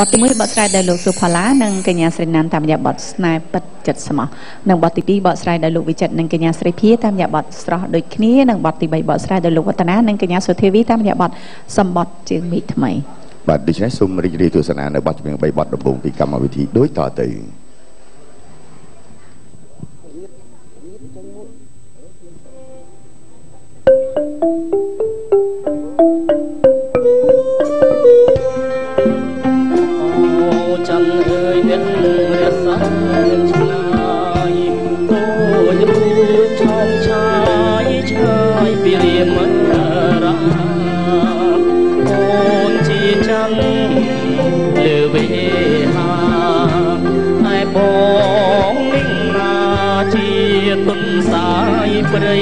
បទទី1បទស្រែដោយលោកសុផាឡានិងកញ្ញាស្រីណានតាមរយៈបទស្នេហ៍ពិតចិត្តស្មោះនិងបទទី2បទស្រែដោយលោកវិចិត្រនិងកញ្ញាស្រីភាតាមរយៈបទស្រស់ដូចគ្នានិងបទទី3បទស្រែដោយលោកវឌ្ឍនានិងកញ្ញាសុធាវីតាមរយៈបទសម្បត្តិជើងមីថ្មីបាទដូច្នេះសូមរីករាយទស្សនានៅបទចម្រៀង3បទដំបូងពីកម្មវិធីដូចតទៅ ព្រៃ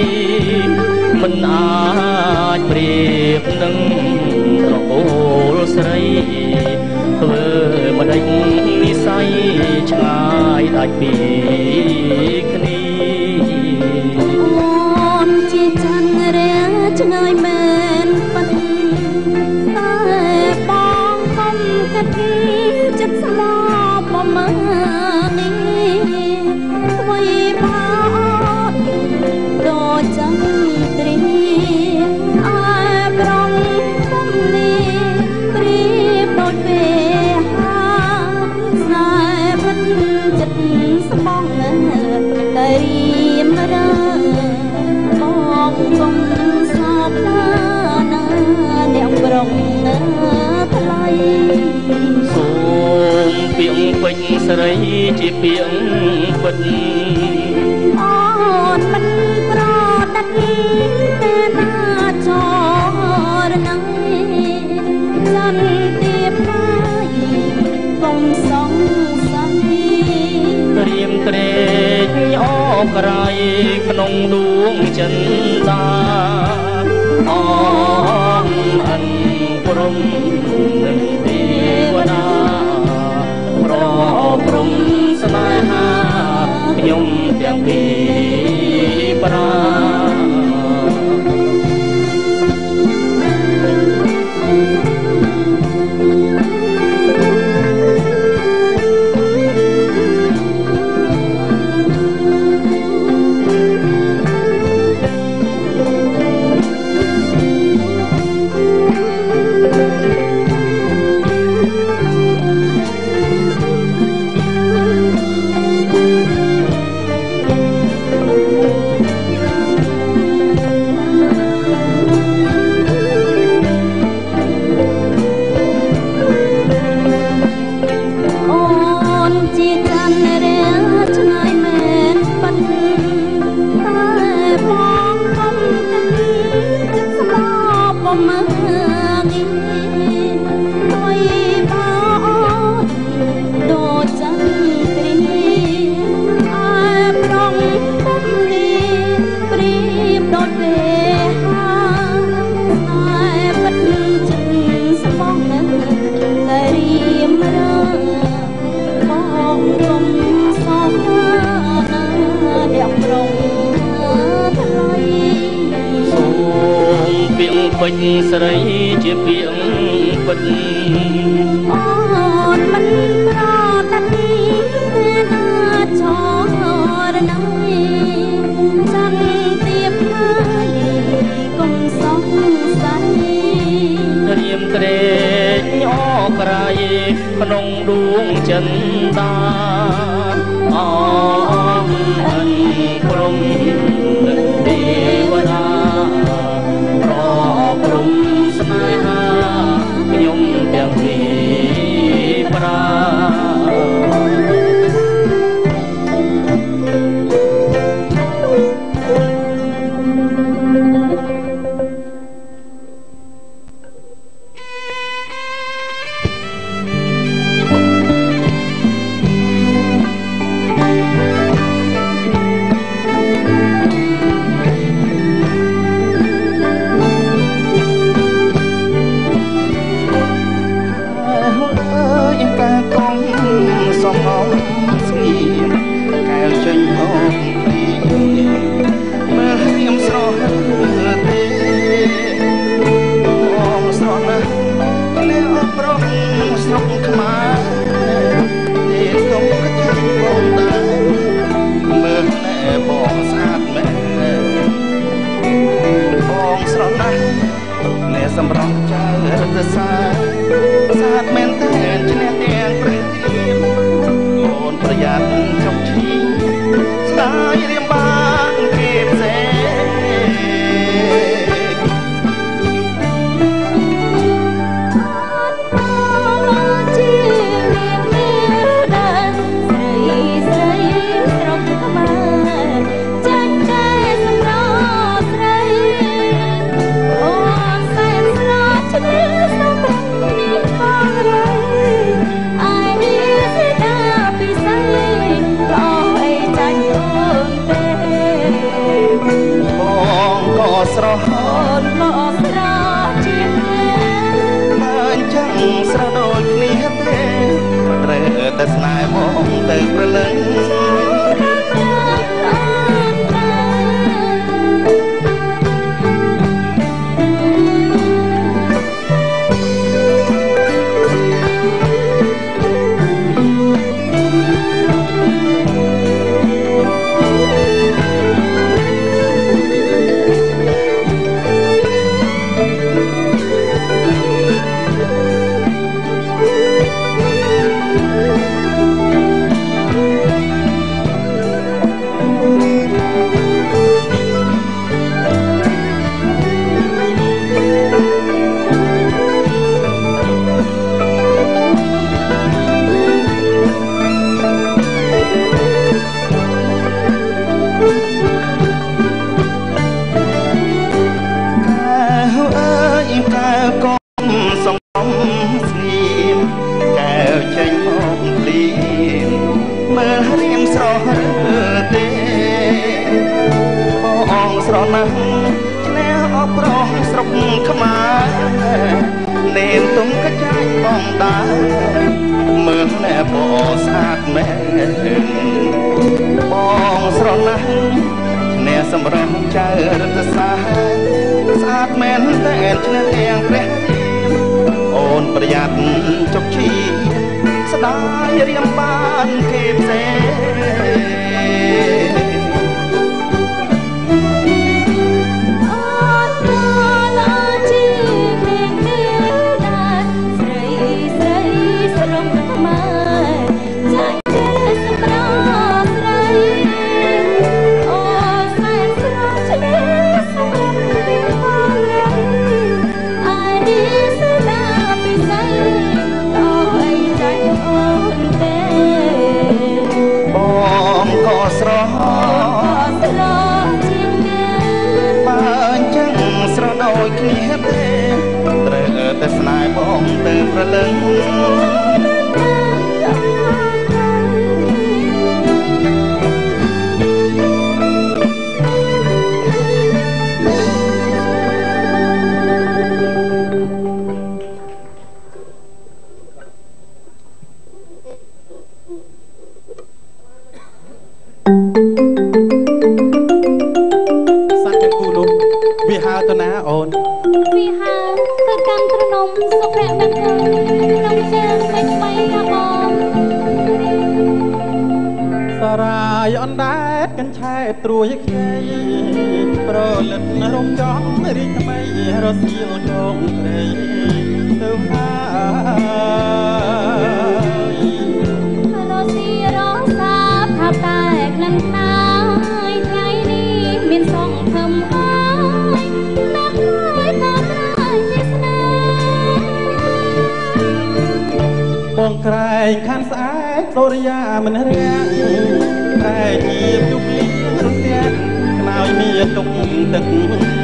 មិនអាចប្រៀបនឹងត្រកូលស្រីធ្វើមិនដេចនិស័យឆ្ងាយដាច់ពីគ្នាអូនជាច័ន្ទរាឆ្ងាយមែន ត្រៀមត្រេកអក្រៃក្នុងដួងចិនតាអងអិនព្រំនឹងទេវតាព្រំស្នេហាខ្ញុំទាំងពីរប្រា ពេញស្រីជាពាងពិតអូនមិនប្រតទីទេណាចរណៃចាំទៀបហើយកុំសង្ស័យរៀមត្រេកអក្រៃក្នុងដួងចិនតា ស្អាតមែនបងស្រណះអ្នកសម្រាប់ចៅរដ្ឋសាស្អាតមែនតែឆ្នះទាំងព្រះអូនប្រយ័ត្នចុកឈីស្ដាយរៀមបានគេផ្សេង ត្រូវតែស្នេហ៍បងទៅប្រលឹងសាច់ទាំងគូនោះវាហើទៅណាអូន រាយអណ្ដែតកញ្ឆែតត្រួយខ្ចីប្រលិតរំចង់រីកថ្មីរសៀលចងត្រីទៅហើយឡូស៊ីរោសាផាប់តែក្លិនស្នាយថ្ងៃនេះមានសងធំហើ ក្រែងខាន់ស្អែកសូរិយាមិនរាំងតែជាទុកលៀងរទាំងខ្នើយមានទុកទឹក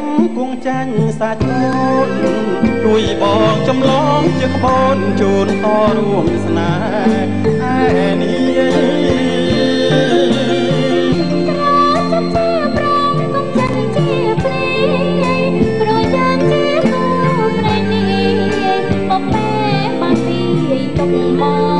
ចិត្តគង់ចាញ់សាច់អូនជួយបងចំឡងជាក្បូនជូនតរួមស្នេហ៍ឯនេះទុកមក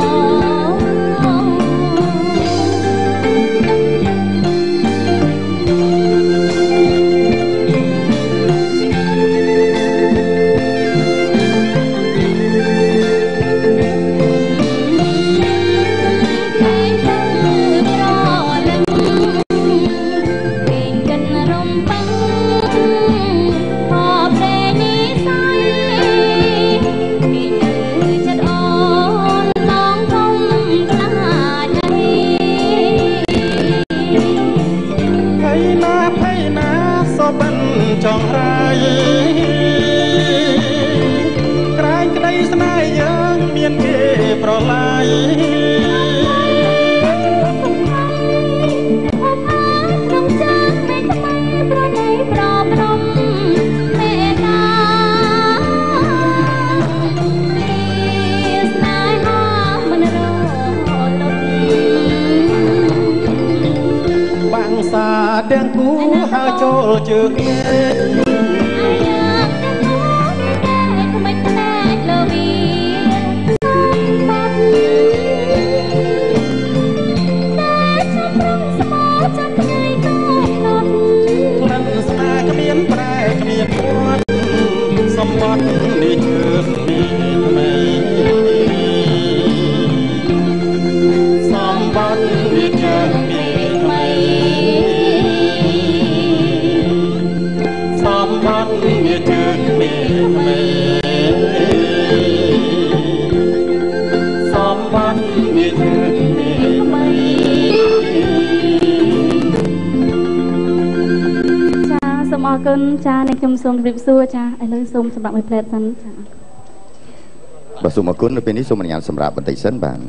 trước គុណចាអ្នកខ្ញុំសូមជម្រាបសួរចាឥឡូវសូមសម្រាប់មួយផ្លែតសិនចាបាទសូមអរគុណនៅពេលនេះសូមអនុញ្ញាតសម្រាប់បន្តិចសិនបាទ